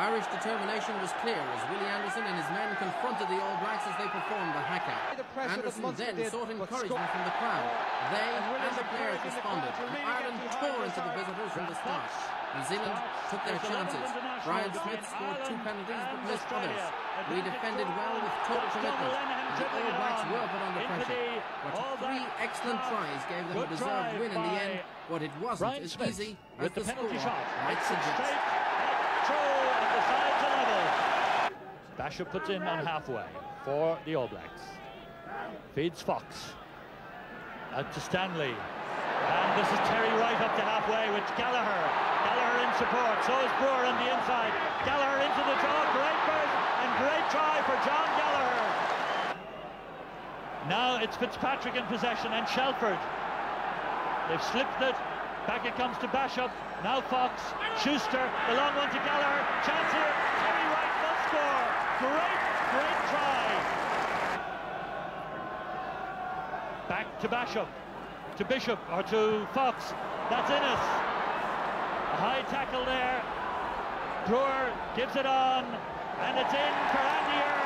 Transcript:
Irish determination was clear as Willie Anderson and his men confronted the All Blacks as they performed the haka. Anderson then sought encouragement from the crowd. They and and the players responded. really Ireland tore into the visitors from the start. New Zealand took their chances. Brian Smith scored two penalties but and missed others. We defended well with total commitment. The All Blacks were put under pressure. But three excellent tries gave them a deserved win in the end, but it wasn't as easy as with the score shot. might suggest. Bachop puts in on halfway for the All Blacks. Feeds Fox. Out to Stanley. And this is Terry Wright up to halfway with Gallagher. Gallagher in support. So is Brewer on the inside. Gallagher into the draw. Great burst and great try for John Gallagher. Now it's Fitzpatrick in possession and Shelford. They've slipped it. Back it comes to Bachop. Now Fox. Schuster. The long one to Gallagher. Chance here. Terry Wright will score. Great, try. Back to Bachop. To Bishop or to Fox. That's Innes. A high tackle there. Brewer gives it on. And it's in for Andy Earl.